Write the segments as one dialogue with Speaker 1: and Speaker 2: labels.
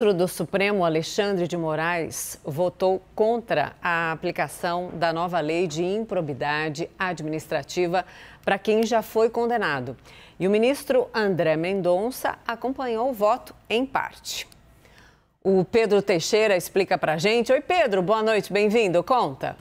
Speaker 1: ministro do Supremo, Alexandre de Moraes, votou contra a aplicação da nova lei de improbidade administrativa para quem já foi condenado. E o ministro André Mendonça acompanhou o voto em parte. O Pedro Teixeira explica para a gente. Oi, Pedro, boa noite, bem-vindo. Conta.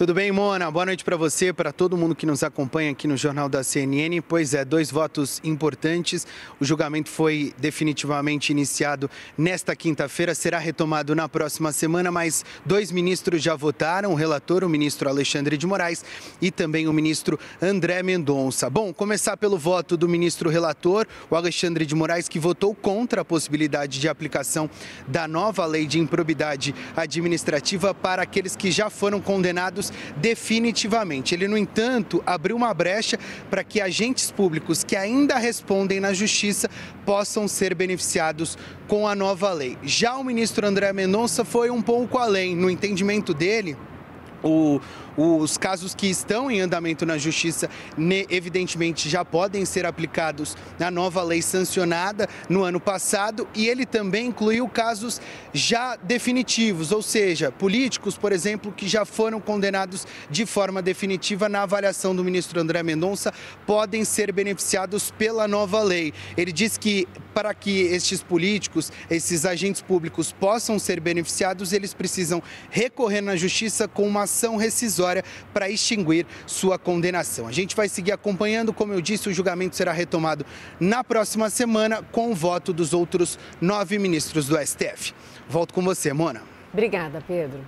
Speaker 2: Tudo bem, Mona? Boa noite para você, para todo mundo que nos acompanha aqui no Jornal da CNN. Pois é, dois votos importantes. O julgamento foi definitivamente iniciado nesta quinta-feira, será retomado na próxima semana, mas dois ministros já votaram, o relator, o ministro Alexandre de Moraes e também o ministro André Mendonça. Bom, começar pelo voto do ministro relator, o Alexandre de Moraes, que votou contra a possibilidade de aplicação da nova lei de improbidade administrativa para aqueles que já foram condenados definitivamente. Ele, no entanto, abriu uma brecha para que agentes públicos que ainda respondem na justiça possam ser beneficiados com a nova lei. Já o ministro André Mendonça foi um pouco além. No entendimento dele, o, os casos que estão em andamento na Justiça, evidentemente, já podem ser aplicados na nova lei sancionada no ano passado e ele também incluiu casos já definitivos, ou seja, políticos, por exemplo, que já foram condenados de forma definitiva na avaliação do ministro André Mendonça, podem ser beneficiados pela nova lei. Ele diz que para que estes políticos, esses agentes públicos possam ser beneficiados, eles precisam recorrer na Justiça com uma ação rescisória para extinguir sua condenação. A gente vai seguir acompanhando, como eu disse, o julgamento será retomado na próxima semana com o voto dos outros nove ministros do STF. Volto com você, Mona.
Speaker 1: Obrigada, Pedro.